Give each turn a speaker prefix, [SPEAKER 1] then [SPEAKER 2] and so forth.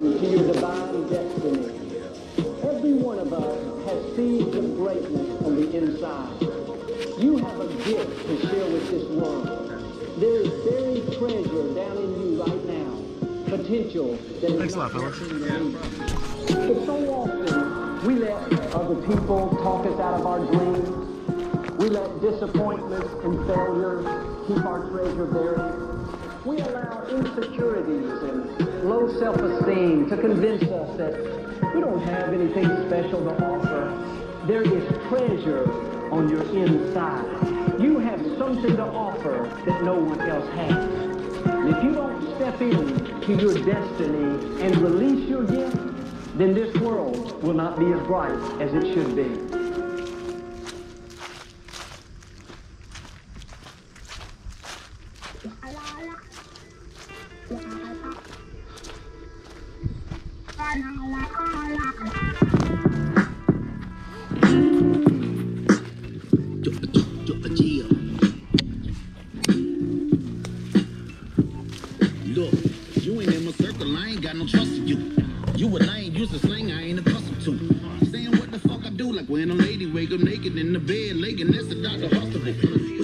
[SPEAKER 1] to your divine destiny. Every one of us has seeds of greatness on the inside. You have a gift to share with this world. There is buried treasure down in you right now. Potential that is
[SPEAKER 2] Thanks a lot, fellas.
[SPEAKER 1] But so often we let other people talk us out of our dreams. We let disappointments and failures keep our treasure buried. We allow insecurities and low self-esteem to convince us that we don't have anything special to offer. There is treasure on your inside. You have something to offer that no one else has. And if you don't step in to your destiny and release your gift, then this world will not be as bright as it should be.
[SPEAKER 3] Look, you wake up naked in the bed, laying that's a Dr. Hospital.